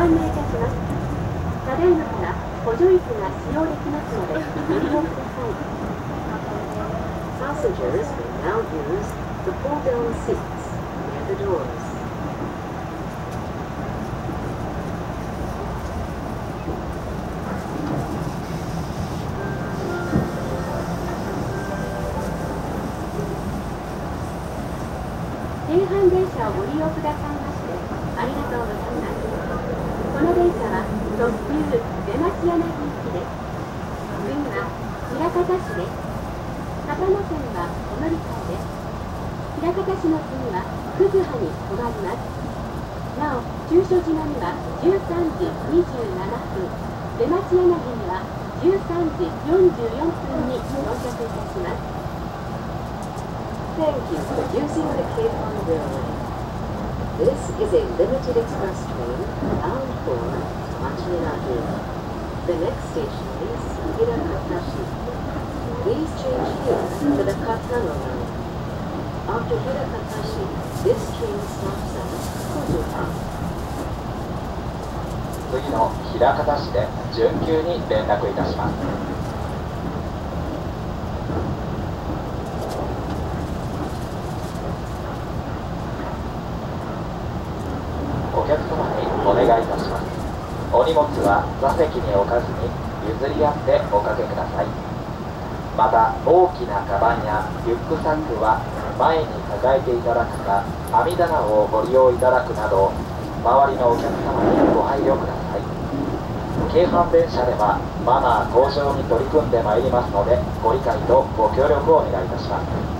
案内いたしますただいまから補助椅子が使用できますのでご利用ください Passengers will now use the pull-down seats near the doors. Thank you. の電車は特急出町柳行きです次は枚方市です片野線はお乗り換えです。枚方市の次は葛葉に止まります。なお中所島には13時27分出町柳には13時44分に到着いたします。Thank you. for using the Cape Horn Railway. This is a limited express train bound for Machinagi. The next station is Hirakatashi. Please change here to the Katano line. After Hirakatashi, this train stops at Kozuha. 次の枚方市で準急に連絡いたしますお客様にお願いいたしますお荷物は座席に置かずに譲り合っておかけください。また大きなカバンやリュックサックは前に抱えていただくか網棚をご利用いただくなど周りのお客様にご配慮ください。京阪電車ではマナー向上に取り組んでまいりますのでご理解とご協力をお願いいたします。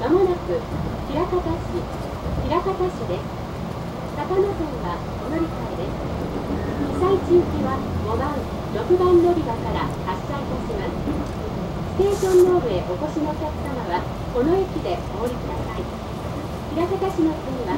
まもなく枚方市枚方市です。高野線はお乗り換えです。被災地行きは5番6番乗り場から発車いたします。ステーションロールへお越しのお客様はこの駅でお降りください。枚方市の次は